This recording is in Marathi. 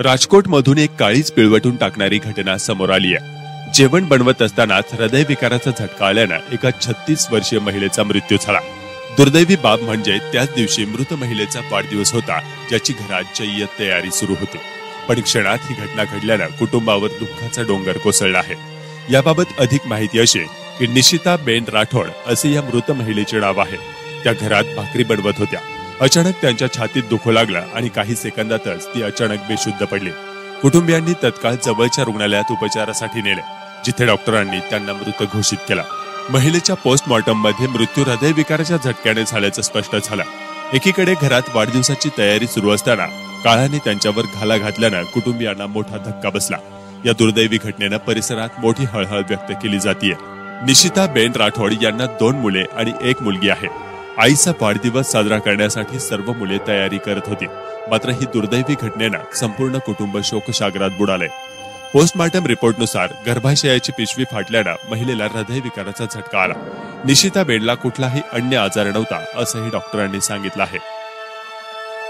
राजकोटमधून एक काळीच पिळवटून टाकणारी घटना समोर आली आहे. जेवण बनवत असतानाच हृदयविकाराचा झटका आल्यानं एका छत्तीस वर्षीय महिलेचा मृत्यू झाला. दुर्दैवी बाब म्हणजे त्याच दिवशी मृत महिलेचा वाढदिवस होता ज्याची घरात जय्यत तयारी सुरू होती. पण क्षणात ही घटना घडल्यानं कुटुंबावर दुःखाचा डोंगर कोसळला आहे. याबाबत अधिक माहिती अशी की निशिता बेन राठोड असे या मृत महिलेचे नाव आहे. त्या घरात भाकरी बनवत होत्या. अचानक त्यांच्या छातीत दुखू लागला आणि काही सेकंदातच ती अचानक बेशुद्ध पडली. कुटुंबियांनी तत्काळ जवळच्या रुग्णालयात उपचारासाठी नेले जिथे डॉक्टरांनी त्यांना मृत घोषित केला. महिलेच्या पोस्टमॉर्टममध्ये मृत्यू हृदयविकाराच्या झटक्याने झाल्याचं स्पष्ट झालं. एकीकडे घरात वाढदिवसाची तयारी सुरू असताना काळाने त्यांच्यावर घाला घातल्यानं कुटुंबियांना मोठा धक्का बसला. या दुर्दैवी घटनेनं परिसरात मोठी हळहळ व्यक्त केली जातीये. निशिता बेन राठोड यांना दोन मुले आणि एक मुलगी आहे. आईचा वाढदिवस साजरा करण्यासाठी सर्व मुले तयारी करत होती. मात्र ही दुर्दैवी घटनेनं संपूर्ण कुटुंब शोकसागरात बुडाले. पोस्टमॉर्टम रिपोर्टनुसार गर्भाशयाची पिशवी फाटल्यानं महिलेला हृदयविकाराचा झटका आला. निशिता बेडला कुठलाही अन्य आजार नव्हता असंही डॉक्टरांनी सांगितलं आहे.